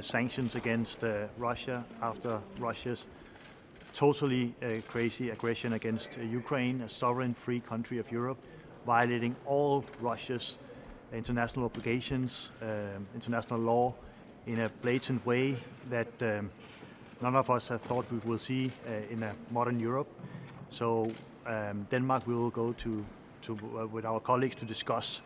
sanctions against uh, Russia after Russia's totally uh, crazy aggression against uh, Ukraine, a sovereign free country of Europe, violating all Russia's international obligations, um, international law, in a blatant way that um, none of us have thought we will see uh, in a modern Europe. So um, Denmark we will go to, to uh, with our colleagues to discuss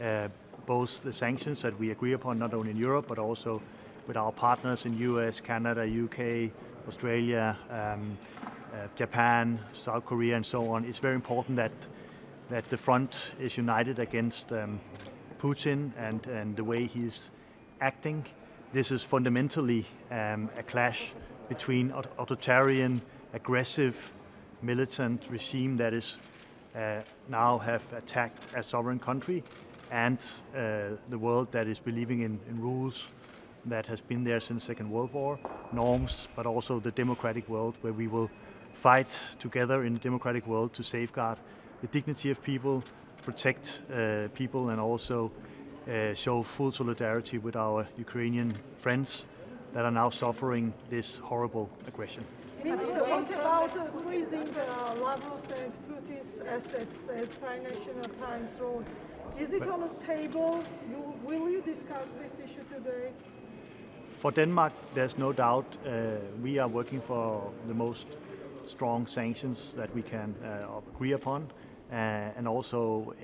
uh, both the sanctions that we agree upon, not only in Europe, but also with our partners in US, Canada, UK, Australia, um, uh, Japan, South Korea, and so on. It's very important that that the front is united against um, Putin and, and the way he's acting. This is fundamentally um, a clash between authoritarian, aggressive, militant regime that is uh, now have attacked a sovereign country and uh, the world that is believing in, in rules that has been there since Second World War, norms, but also the democratic world where we will fight together in the democratic world to safeguard the dignity of people, protect uh, people and also uh, show full solidarity with our Ukrainian friends that are now suffering this horrible aggression. Minister, what about uh, freezing uh, Lavrov's and Putin's assets as Financial Times wrote? Is it on the table? You, will you discuss this issue today? For Denmark, there's no doubt uh, we are working for the most strong sanctions that we can uh, agree upon, uh, and also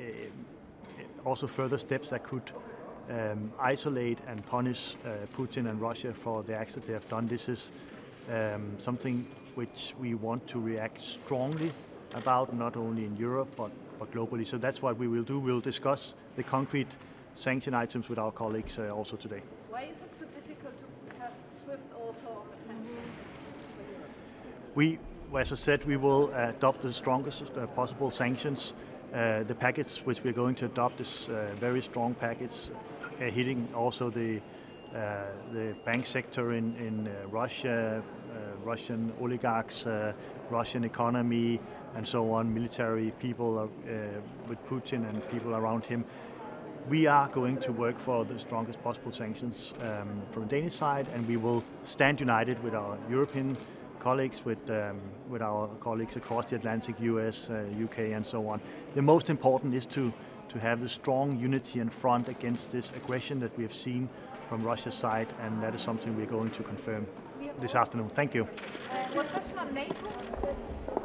also further steps that could um, isolate and punish Putin and Russia for the acts that they have done. This is um, something which we want to react strongly about, not only in Europe but, but globally. So that's what we will do. We'll discuss the concrete sanction items with our colleagues uh, also today. Why is it so SWIFT also on the sanctions? We, as I said, we will adopt the strongest uh, possible sanctions. Uh, the package which we're going to adopt is a very strong package, uh, hitting also the uh, the bank sector in, in uh, Russia, uh, Russian oligarchs, Russian economy, and so on, military people with Putin and people around him we are going to work for the strongest possible sanctions um, from the Danish side, and we will stand united with our European colleagues, with, um, with our colleagues across the Atlantic, US, uh, UK, and so on. The most important is to, to have the strong unity and front against this aggression that we have seen from Russia's side, and that is something we're going to confirm this afternoon. Thank you. Uh,